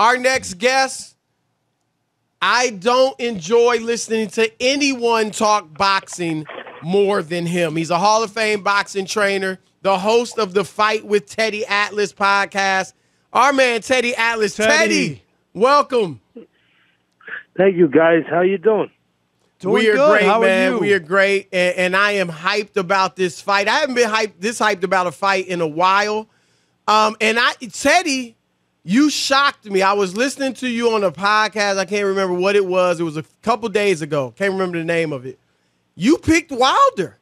Our next guest, I don't enjoy listening to anyone talk boxing more than him. He's a Hall of Fame boxing trainer, the host of the Fight with Teddy Atlas podcast. Our man Teddy Atlas. Teddy, Teddy. welcome. Thank you, guys. How you doing? Doing we are good. great, How man. Are you? We are great, and, and I am hyped about this fight. I haven't been hyped this hyped about a fight in a while. Um, and I, Teddy, you shocked me. I was listening to you on a podcast. I can't remember what it was. It was a couple days ago. Can't remember the name of it. You picked Wilder,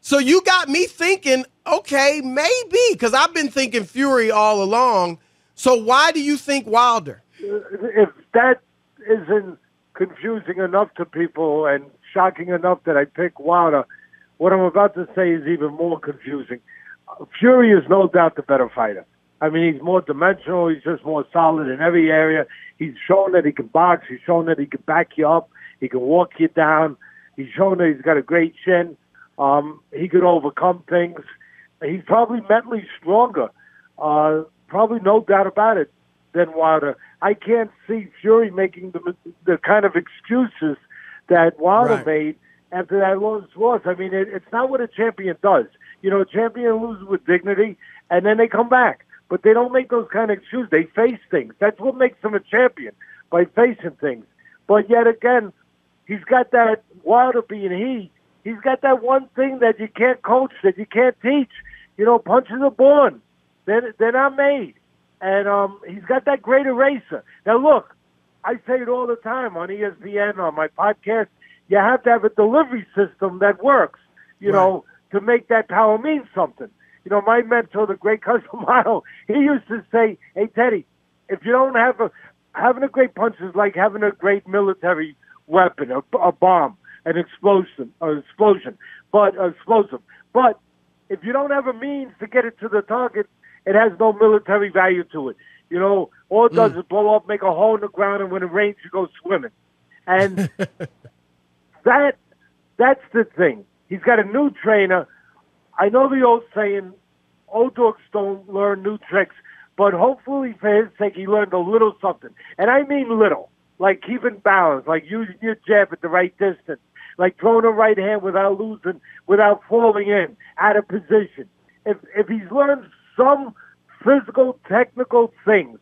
so you got me thinking. Okay, maybe because I've been thinking Fury all along. So why do you think Wilder? If that isn't confusing enough to people and shocking enough that I pick Wilder, what I'm about to say is even more confusing. Fury is no doubt the better fighter. I mean, he's more dimensional. He's just more solid in every area. He's shown that he can box. He's shown that he can back you up. He can walk you down. He's shown that he's got a great chin. Um, he could overcome things. He's probably mentally stronger. Uh, probably no doubt about it than Wilder. I can't see Fury making the the kind of excuses that Wilder Right. made after that loss. loss. I mean, it, it's not what a champion does. You know, a champion loses with dignity, and then they come back. But they don't make those kind of excuses. They face things. That's what makes them a champion by facing things. But yet again, he's got that Wilder being he. He's got that one thing that you can't coach, that you can't teach. You know, punches are born. They're, they're not made. And um, he's got that great eraser. Now, look, I say it all the time on ESPN, on my podcast. You have to have a delivery system that works, you know, to make that power mean something. You know, my mentor, the great Cus D'Amato, he used to say, hey, Teddy, if you don't have a, having a great punch is like having a great military weapon, a, a bomb, an explosion, an explosion, but explosive. But if you don't have a means to get it to the target, it has no military value to it. You know, all it does hmm. is blow up, make a hole in the ground, and when it rains, you go swimming. And that that's the thing. He's got a new trainer. I know the old saying, old dogs don't learn new tricks, but hopefully for his sake he learned a little something. And I mean little. Like keeping balance, like using your jab at the right distance, like throwing a right hand without losing, without falling in, out of position. If if he's learned some physical, technical things,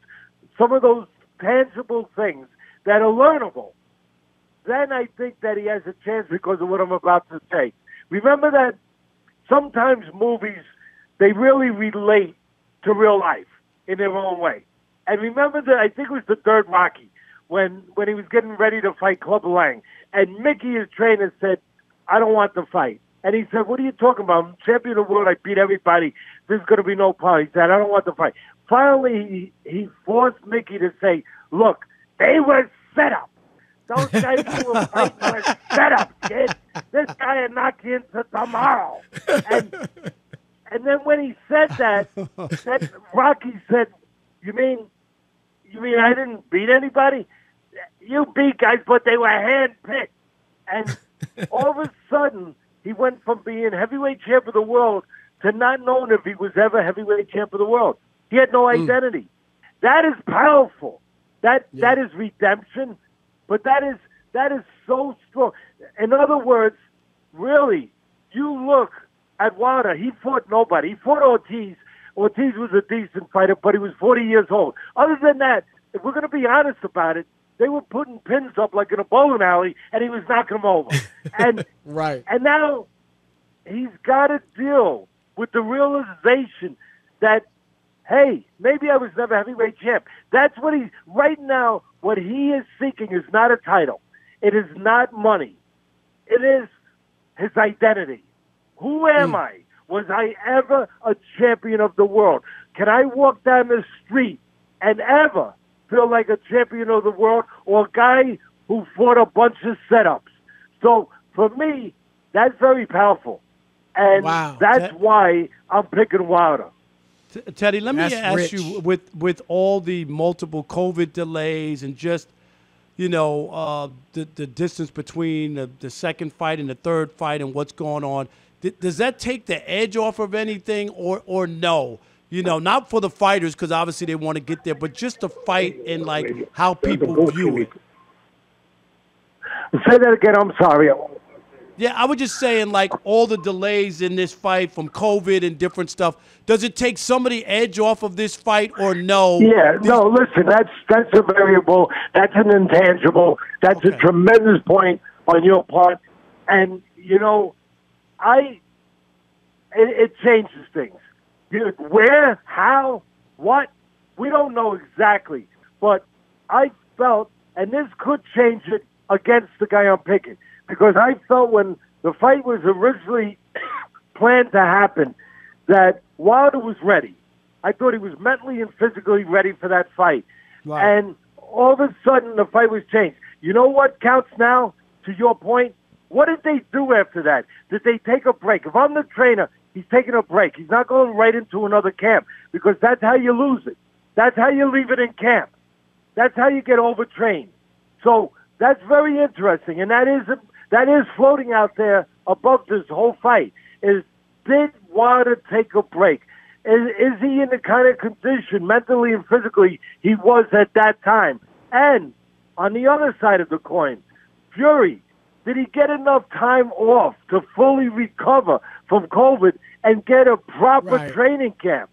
some of those tangible things that are learnable, then I think that he has a chance because of what I'm about to say. Remember that sometimes movies they really relate to real life in their own way. And remember that I think it was the third Rocky when when he was getting ready to fight Clubber Lang, and Mickey, his trainer, said, "I don't want the fight." And he said, "What are you talking about? I'm champion of the world. I beat everybody. There's going to be no problem." He said, "I don't want the fight." Finally, he, he forced Mickey to say, "Look, they were set up. Those guys who were fighting were set up, kid. This guy will knock you into tomorrow." And and then when he said that, that Rocky said, "You mean, you mean I didn't beat anybody? You beat guys, but they were handpicked." And all of a sudden, he went from being heavyweight champ of the world to not knowing if he was ever heavyweight champ of the world. He had no hmm. identity. That is powerful. That that is redemption, but that is that is so strong. In other words, really, you look at Wilder. He fought nobody. He fought Ortiz. Ortiz was a decent fighter, but he was 40 years old. Other than that, if we're going to be honest about it, they were putting pins up like in a bowling alley, and he was knocking them over. And Right. and now he's got to deal with the realization that, hey, maybe I was never heavyweight champ. That's what he, right now, what he is seeking is not a title. It is not money. It is his identity. Who am hmm. I? Was I ever a champion of the world? Can I walk down the street and ever feel like a champion of the world or a guy who fought a bunch of setups? So for me, that's very powerful. And Wow. that's That- why I'm picking Wilder. Teddy, let me That's ask rich. you with with all the multiple COVID delays and just you know uh, the the distance between the, the second fight and the third fight and what's going on. Does that take the edge off of anything, or or no? You know, not for the fighters because obviously they want to get there, but just the fight and like how people view it. Say that again. I'm sorry. Yeah, I was just saying, like all the delays in this fight from COVID and different stuff. Does it take some of the edge off of this fight, or no? Yeah, no. Listen, that's that's a variable. That's an intangible. That's okay. a tremendous point on your part, and you know, I it, it changes things. You, where, how, what, we don't know exactly, but I felt, and this could change it against the guy I'm picking because I felt when the fight was originally planned to happen that Wilder was ready. I thought he was mentally and physically ready for that fight. And all of a sudden, the fight was changed. You know what counts now, to your point? What did they do after that? Did they take a break? If I'm the trainer, he's taking a break. He's not going right into another camp because that's how you lose it. That's how you leave it in camp. That's how you get overtrained. So that's very interesting, and that is that is floating out there above this whole fight. Is did Wilder take a break? Is, is he in the kind of condition, mentally and physically, he was at that time? And on the other side of the coin, Fury, did he get enough time off to fully recover from COVID and get a proper right. training camp?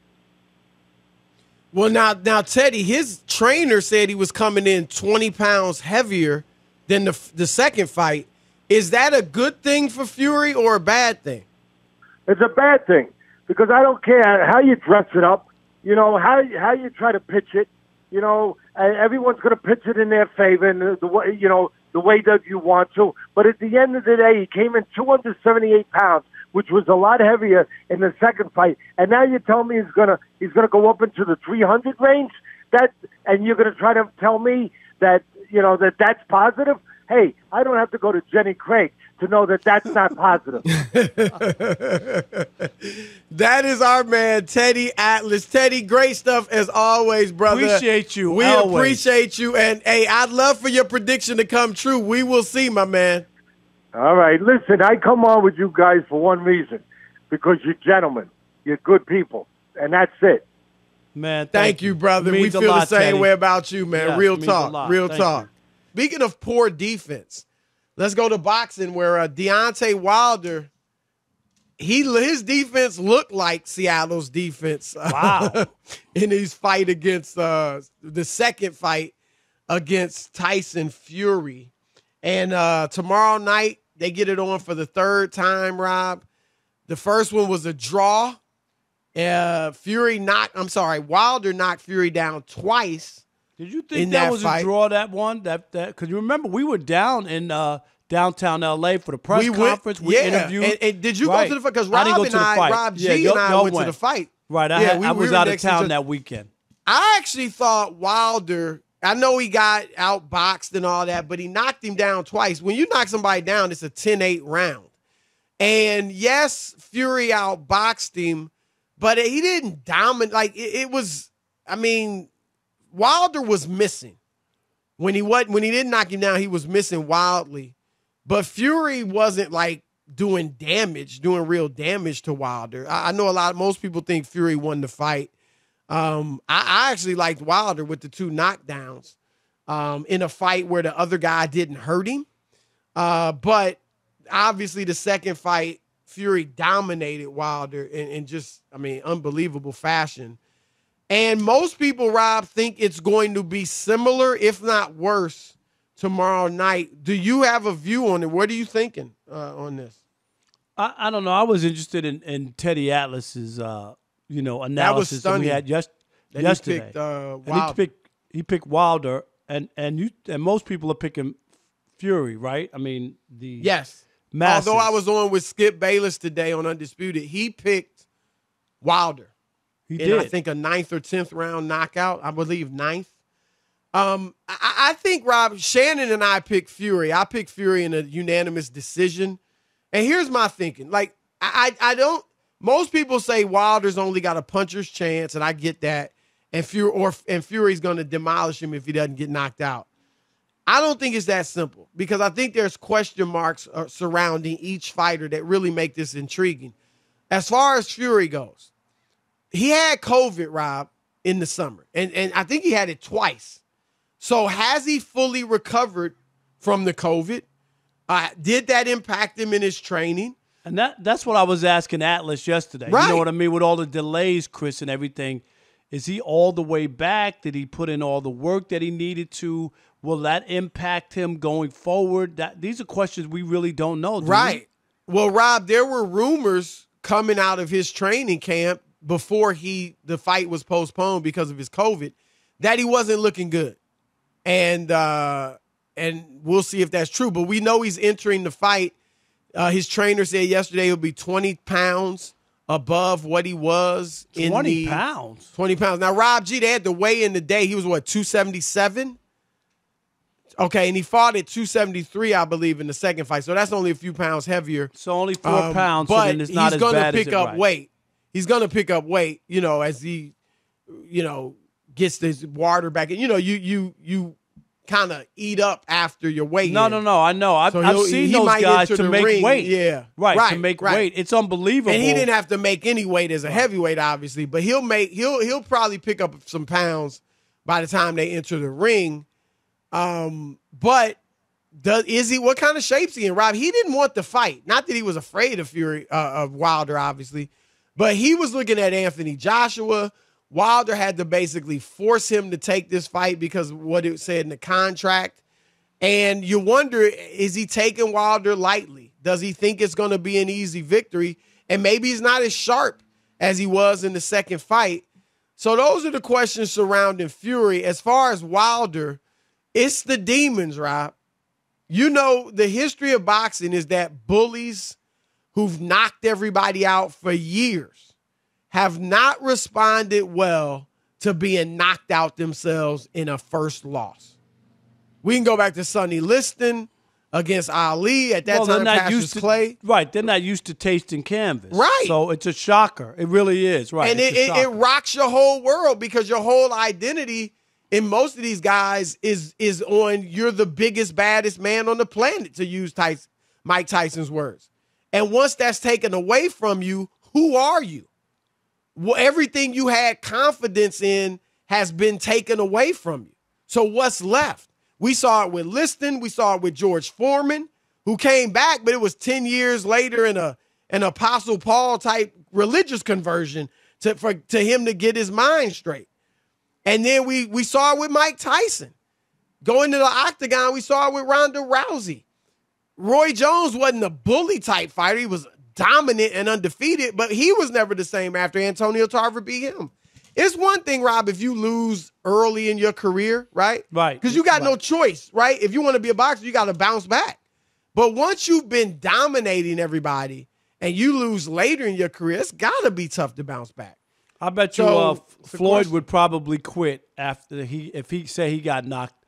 Well, now, now, Teddy, his trainer said he was coming in 20 pounds heavier than the the second fight. Is that a good thing for Fury or a bad thing? It's a bad thing because I don't care how you dress it up. You know how how you try to pitch it. You know everyone's going to pitch it in their favor and the, the way you know the way that you want to. But at the end of the day, he came in 278 pounds, which was a lot heavier in the second fight. And now you tell me he's gonna he's gonna go up into the 300 range. That and you're gonna try to tell me that you know that that's positive. Hey, I don't have to go to Jenny Craig to know that that's not positive. that is our man, Teddy Atlas. Teddy, great stuff as always, brother. Appreciate you. We always. appreciate you. And hey, I'd love for your prediction to come true. We will see, my man. All right. Listen, I come on with you guys for one reason because you're gentlemen. You're good people. And that's it. Man, thank, thank you, brother. We feel lot, the same Teddy. way about you, man. Yes, Real talk. Real thank talk. You. Speaking of poor defense, let's go to boxing where uh, Deontay Wilder, he his defense looked like Seattle's defense. Wow. in his fight against uh, the second fight against Tyson Fury. And uh, tomorrow night, they get it on for the third time, Rob. The first one was a draw. Uh, Fury knocked, I'm sorry, Wilder knocked Fury down twice did you think that, that, was fight. a draw? That one, that that because you remember we were down in uh, downtown L.A. for the press we conference. We yeah. interviewed. And, and did you right. go to the fight? Because Rob I and I, Rob G yeah, and I went, went, to the fight. Right. I, yeah, had, we, I was we out of town that weekend. I actually thought Wilder. I know he got outboxed and all that, but he knocked him down twice. When you knock somebody down, it's a 10-8 round. And yes, Fury outboxed him, but he didn't dominate. Like it, it was. I mean, Wilder was missing. When he what when he didn't knock him down, he was missing wildly. But Fury wasn't like doing damage, doing real damage to Wilder. I, I know a lot. Most people think Fury won the fight. Um, I, I, actually liked Wilder with the two knockdowns um, in a fight where the other guy didn't hurt him. Uh, but obviously, the second fight, Fury dominated Wilder in, in just, I mean, unbelievable fashion. And most people, Rob, think it's going to be similar, if not worse, tomorrow night. Do you have a view on it? What are you thinking uh, on this? I, I, don't know. I was interested in, in Teddy Atlas's, uh, you know, analysis that, that we had just, yesterday. He picked, uh, and he picked, he picked Wilder, and and you and most people are picking Fury, right? I mean, the yes. Masses. Although I was on with Skip Bayless today on Undisputed, he picked Wilder. He in, did. I think a ninth or tenth round knockout. I believe ninth. Um, I, I, think Rob Shannon and I picked Fury. I picked Fury in a unanimous decision. And here's my thinking: like I, I don't. Most people say Wilder's only got a puncher's chance, and I get that. And Fury or and Fury's going to demolish him if he doesn't get knocked out. I don't think it's that simple because I think there's question marks uh, surrounding each fighter that really make this intriguing. As far as Fury goes, he had COVID, Rob, in the summer, and and I think he had it twice. So has he fully recovered from the COVID? Uh, did that impact him in his training? And that that's what I was asking Atlas yesterday. Right. You know what I mean? With all the delays, Chris, and everything. Is he all the way back? Did he put in all the work that he needed to? Will that impact him going forward? That these are questions we really don't know. do we? Right. Well, Rob, there were rumors coming out of his training camp before he the fight was postponed because of his COVID that he wasn't looking good. And uh and we'll see if that's true. But we know he's entering the fight. Uh, his trainer said yesterday he'll be 20 pounds above what he was in Twenty pounds. 20 pounds. Now, Rob G, they had to weigh in the day. He was what, 277? Okay, and he fought at 273, I believe, in the second fight. So that's only a few pounds heavier. So only four Um, pounds. But so then it's not he's gonna pick up right. weight. He's gonna pick up weight, you know, as he, you know, gets this water back. And you know, you you you kind of eat up after your weight. No, in. no, no. I know. I've, So I've seen those guys to make ring, weight. yeah. right, Right, To make right. weight, it's unbelievable. And he didn't have to make any weight as a heavyweight, obviously, but he'll make he'll he'll probably pick up some pounds by the time they enter the ring. Um, but does is he what kind of shape's he in, Rob? He didn't want the fight. Not that he was afraid of Fury uh, of Wilder, obviously, but he was looking at Anthony Joshua. Wilder had to basically force him to take this fight because what it said in the contract. And you wonder, is he taking Wilder lightly? Does he think it's going to be an easy victory? And maybe he's not as sharp as he was in the second fight. So those are the questions surrounding Fury. As far as Wilder, it's the demons, Rob. You know, the history of boxing is that bullies who've knocked everybody out for years have not responded well to being knocked out themselves in a first loss. We can go back to Sonny Liston against Ali at that well, they're time. not used to Clay. right. They're not used to tasting canvas, Right. So it's a shocker. It really is, right? and it, it, it rocks your whole world because your whole identity in most of these guys is is on you're the biggest baddest man on the planet to use Tyson, Mike Tyson's words. And once that's taken away from you, who are you? Well, everything you had confidence in has been taken away from you. So what's left? We saw it with Liston. We saw it with George Foreman, who came back, but it was 10 years later in a an Apostle Paul type religious conversion to for to him to get his mind straight. And then we we saw it with Mike Tyson. Going to the octagon, we saw it with Ronda Rousey. Roy Jones wasn't a bully type fighter. He was dominant and undefeated, but he was never the same after Antonio Tarver beat him. It's one thing, Rob, if you lose early in your career, right? Right. Because you got no choice, right? If you want to be a boxer, you got to bounce back. But once you've been dominating everybody and you lose later in your career, it's got to be tough to bounce back. I bet you So, uh, Floyd would probably quit after he if he said he got knocked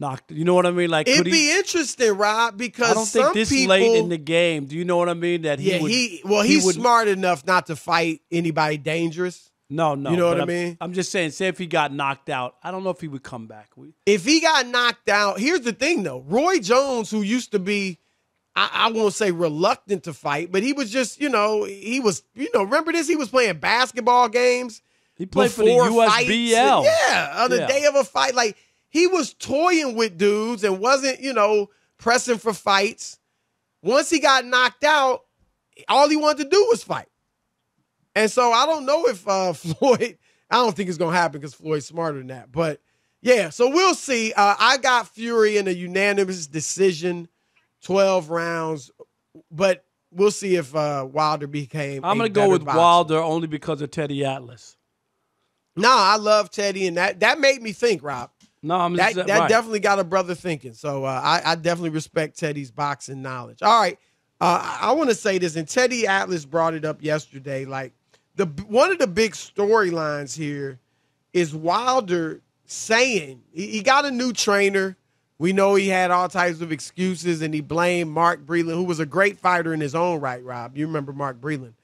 knocked. You know what I mean? Like It'd could be he, interesting, Rob, because I don't some think this people, late in the game. Do you know what I mean? That he yeah, would, he well, he he's would- smart enough not to fight anybody dangerous. No, no. You know what I mean? I'm just saying. Say if he got knocked out, I don't know if he would come back. If he got knocked out, here's the thing though. Roy Jones, who used to be, I, I won't say reluctant to fight, but he was just, you know, he was, you know, remember this? He was playing basketball games. he played for the. USBL. Yeah, on the Yeah. day of a fight. Like he was toying with dudes and wasn't, you know, pressing for fights. Once he got knocked out, all he wanted to do was fight. And so I don't know if uh, Floyd, I don't think it's going to happen because Floyd's smarter than that. But yeah, so we'll see. Uh, I got Fury in a unanimous decision, 12 rounds. But we'll see if uh, Wilder became. I'm gonna go with boxer. Wilder only because of Teddy Atlas. No, I love Teddy, and that that made me think, Rob. No, I'm That just, that right. definitely got a brother thinking. So uh, I, I definitely respect Teddy's boxing knowledge. All right, uh, I, want to say this, and Teddy Atlas brought it up yesterday. Like the one of the big storylines here is Wilder saying he, he got a new trainer. We know he had all types of excuses, and he blamed Mark Breland, who was a great fighter in his own right. Rob, you remember Mark Breland?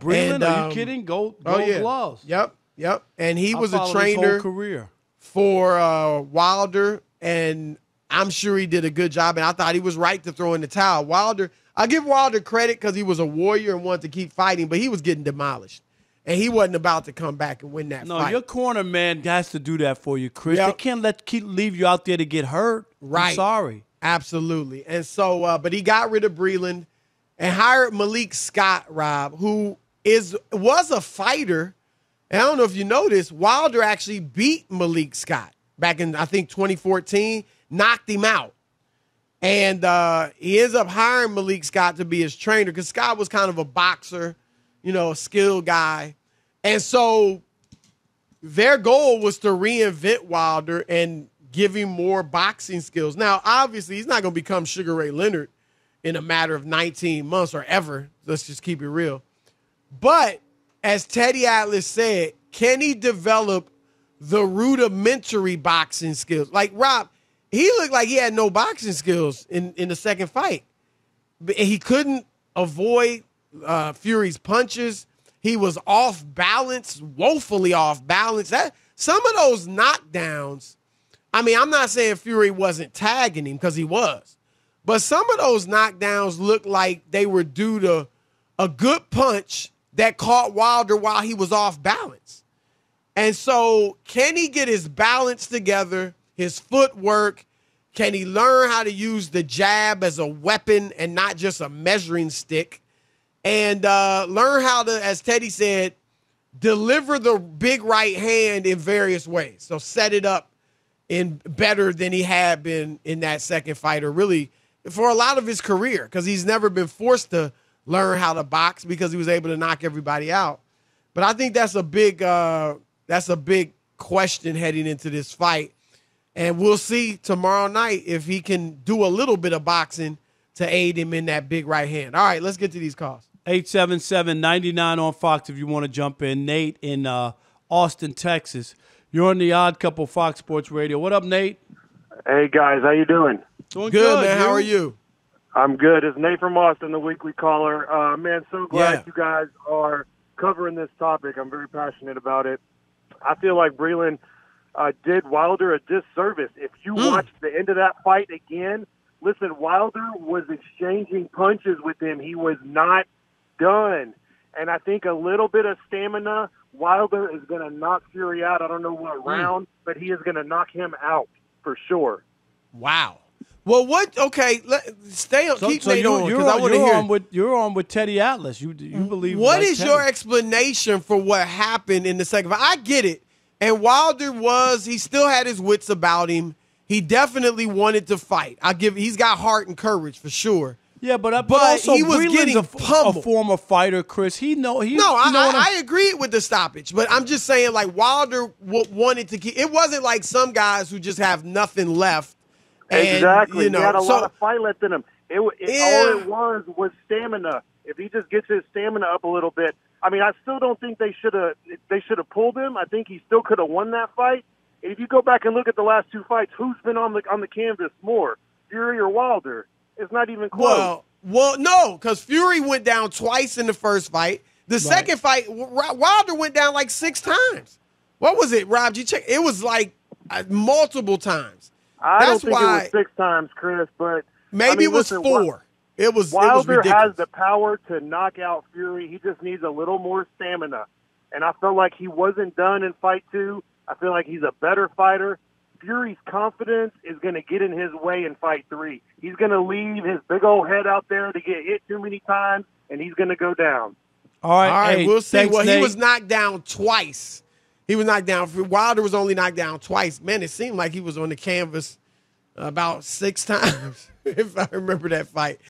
Breland, And, are um, you kidding? Gold, Oh yeah, gloves. Yep, yep. And he I was a followed his whole trainer career. For uh, Wilder, and I'm sure he did a good job. And I thought he was right to throw in the towel. Wilder, I give Wilder credit because he was a warrior and wanted to keep fighting, but he was getting demolished. and he wasn't about to come back and win that No, fight. your corner man has to do that for you, Chris. Yep. They can't let keep leave you out there to get hurt. I'm Right. sorry. Absolutely. And so, uh, but he got rid of Breland and hired Malik Scott, Rob, who is was a fighter. And I don't know if you noticed, Wilder actually beat Malik Scott back in I think 2014, knocked him out. And uh, he ends up hiring Malik Scott to be his trainer because Scott was kind of a boxer, you know, a skilled guy. And so their goal was to reinvent Wilder and give him more boxing skills. Now, obviously, he's not going to become Sugar Ray Leonard in a matter of 19 months or ever. Let's just keep it real. But as Teddy Atlas said, can he develop the rudimentary boxing skills? Like Rob, he looked like he had no boxing skills in, in the second fight. He couldn't avoid uh, Fury's punches. He was off balance, woefully off balance. That some of those knockdowns. I mean, I'm not saying Fury wasn't tagging him because he was, but some of those knockdowns looked like they were due to a good punch that caught Wilder while he was off balance. And so, can he get his balance together, his footwork? Can he learn how to use the jab as a weapon and not just a measuring stick? And uh, learn how to, as Teddy said, deliver the big right hand in various ways. So, set it up in better than he had been in that second fight, or really for a lot of his career, because he's never been forced to learn how to box because he was able to knock everybody out. But I think that's a big uh, that's a big question heading into this fight. And we'll see tomorrow night if he can do a little bit of boxing to aid him in that big right hand. All right, let's get to these calls. 877-99 on Fox if you want to jump in. Nate in uh, Austin, Texas. You're on the Odd Couple Fox Sports Radio. What up, Nate? Hey guys, how you doing? Doing Good, man. How are you? I'm good. It's Nate from Austin, the weekly caller. Uh, man, so glad Yeah. you guys are covering this topic. I'm very passionate about it. I feel like Breland uh, did Wilder a disservice. If you Mm. watch the end of that fight again, listen, Wilder was exchanging punches with him. He was not done. And I think a little bit of stamina, Wilder is going to knock Fury out. I don't know Mm. what round, but he is going to knock him out for sure. Wow. Well, what? Okay, let, stay on. So, keep so Nate you, on you're, because I want to you're hear. on with you're on with Teddy Atlas. You you believe What is Teddy. your explanation for what happened in the second fight? I get it. And Wilder was, he still had his wits about him. He definitely wanted to fight. I give he's got heart and courage for sure. Yeah, but but, But also he was Breland's getting a, a former fighter, Chris. He know he No, I, know I, I agree with the stoppage, but I'm just saying like Wilder w- wanted to keep. It wasn't like some guys who just have nothing left. And, exactly. You know, he had a so, lot of fight left in him. It, it Yeah. all it was was stamina. If he just gets his stamina up a little bit, I mean, I still don't think they should have they should have pulled him. I think he still could have won that fight. If you go back and look at the last two fights, who's been on the on the canvas more, Fury or Wilder? It's not even close. Well, well, no, because Fury went down twice in the first fight. The second fight, Wilder went down like six times. What was it, Rob? Did you check? It was like uh, multiple times. I That's don't think why it was six times, Chris, but maybe I mean, it was listen, Wi- four. It was. it was Wilder has the power to knock out Fury. He just needs a little more stamina. And I felt like he wasn't done in fight two. I feel like he's a better fighter. Fury's confidence is going to get in his way in fight three. He's going to leave his big old head out there to get hit too many times, and he's going to go down. All right, All right, hey, we'll see. thanks, well, he was knocked down twice. He was knocked down. Wilder was only knocked down twice. Man, it seemed like he was on the canvas about six times, if I remember that fight.